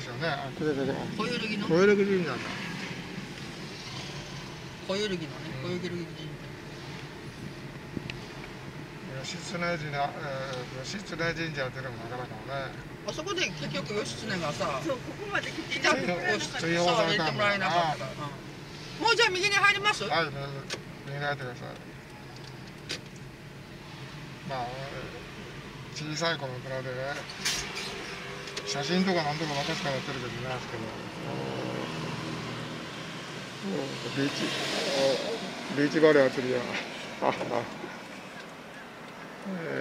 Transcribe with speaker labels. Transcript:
Speaker 1: ますよね。あこれここ
Speaker 2: 小揺るぎの？
Speaker 1: 小柳神社だ。
Speaker 2: 小揺るぎのね小揺るぎ神
Speaker 1: 義経神社、えー、義経神社っていうのもなかなかね。
Speaker 2: 社あそこで結局義経がさ
Speaker 3: そうここまで来て
Speaker 2: 来たこうして
Speaker 1: 追放
Speaker 2: さ
Speaker 1: された。んだ
Speaker 2: 入れてもらえなもうじゃあ右に入ります、
Speaker 1: はい右に入ってください。まあ小さい頃の寺でね写真とか何とか昔からやってるけどねですけど。ビーチ。ビーチバレー祭りやああえ